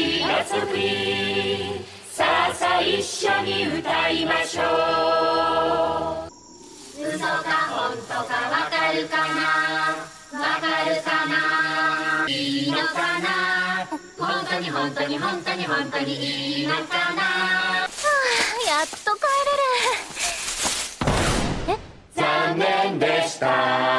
月がさあさあ一緒に歌いましょう。嘘か本当かわかるかな？わかるかな？いいのかな？本当に本当に本当に本当にいいのかな？はあやっと帰れる。え？残念でした。